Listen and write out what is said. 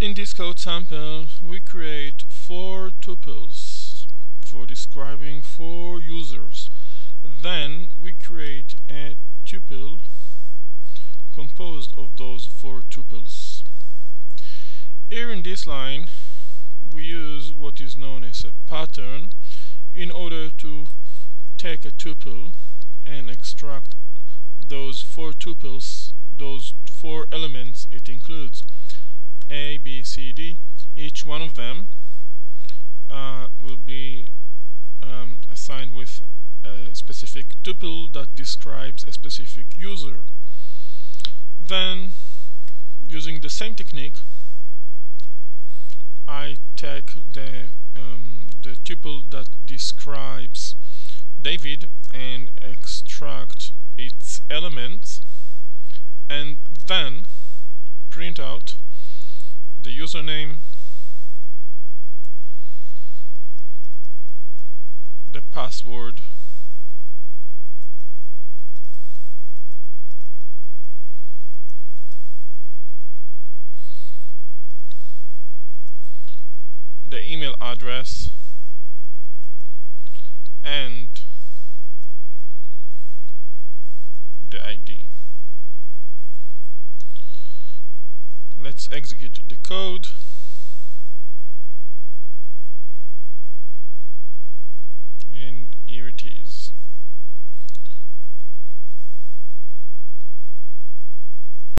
In this code sample, we create four tuples for describing four users. Then we create a tuple composed of those four tuples. Here in this line, we use what is known as a pattern in order to take a tuple and extract those four tuples, those four elements it includes. A, B, C, D, each one of them uh, will be um, assigned with a specific tuple that describes a specific user. Then, using the same technique, I take the um, the tuple that describes David and extract its elements and then print out the username, the password, the email address, let's execute the code. And here it is.